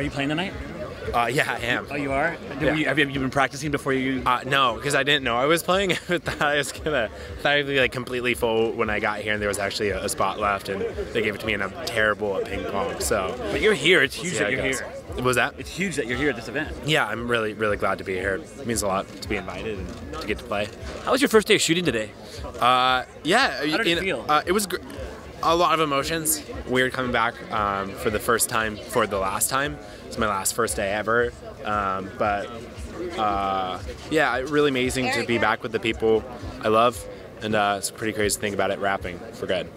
Are you playing tonight? Uh, yeah, I am. Oh, you are. Yeah. You, have you been practicing before you? Uh, no, because I didn't know I was playing. I thought I was gonna, thought I'd be like completely full when I got here, and there was actually a, a spot left, and they gave it to me, and I'm terrible at ping pong. So, but you're here. It's huge see that you're here. What was that? It's huge that you're here at this event. Yeah, I'm really, really glad to be here. It means a lot to be invited and to get to play. How was your first day of shooting today? Uh, yeah. How did it you feel? Uh, it was gr- a lot of emotions. Weird coming back um, for the first time for the last time. It's my last first day ever. Um, but uh, yeah, really amazing to be back with the people I love, and uh, it's pretty crazy to think about it wrapping for good.